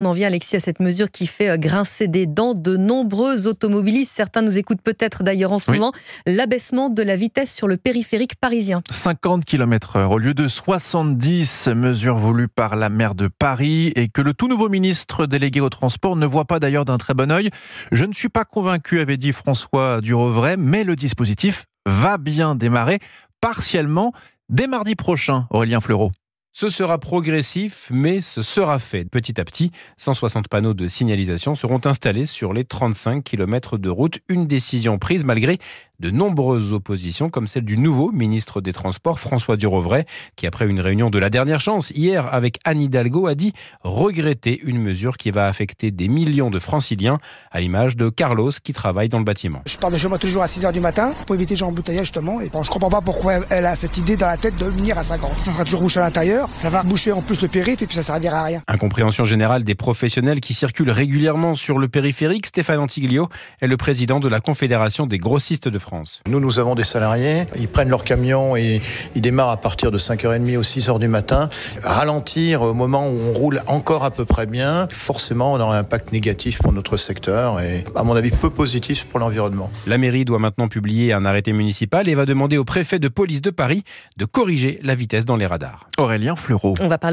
On en vient, Alexis, à cette mesure qui fait euh, grincer des dents de nombreux automobilistes. Certains nous écoutent peut-être d'ailleurs en ce Oui. moment. L'abaissement de la vitesse sur le périphérique parisien. 50 km/h au lieu de 70 mesures voulues par la maire de Paris et que le tout nouveau ministre délégué au transport ne voit pas d'ailleurs d'un très bon œil. Je ne suis pas convaincu, avait dit François Durovray, mais le dispositif va bien démarrer partiellement dès mardi prochain, Aurélien Fleureau. Ce sera progressif, mais ce sera fait. Petit à petit, 160 panneaux de signalisation seront installés sur les 35 km de route. Une décision prise malgré de nombreuses oppositions, comme celle du nouveau ministre des Transports, François Durovray, qui après une réunion de la dernière chance, hier avec Anne Hidalgo, a dit regretter une mesure qui va affecter des millions de franciliens, à l'image de Carlos qui travaille dans le bâtiment. Je pars de chez moi tous les jours à 6h du matin pour éviter les embouteillage justement. Et bon, je comprends pas pourquoi elle a cette idée dans la tête de venir à 50. Ça sera toujours bouché à l'intérieur, ça va boucher en plus le périph' et puis ça servira à rien. Incompréhension générale des professionnels qui circulent régulièrement sur le périphérique. Stéphane Antiglio est le président de la Confédération des grossistes de France. Nous, nous avons des salariés, ils prennent leur camion et ils démarrent à partir de 5h30 ou 6h du matin. Ralentir au moment où on roule encore à peu près bien, forcément, on aura un impact négatif pour notre secteur et, à mon avis, peu positif pour l'environnement. La mairie doit maintenant publier un arrêté municipal et va demander au préfet de police de Paris de corriger la vitesse dans les radars. Aurélien Fleureau. On va parler